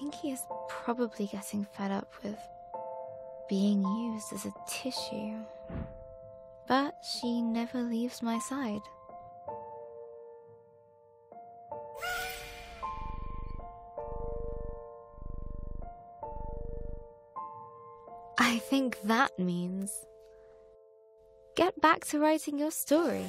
think he is probably getting fed up with being used as a tissue. But she never leaves my side. I think that means get back to writing your story.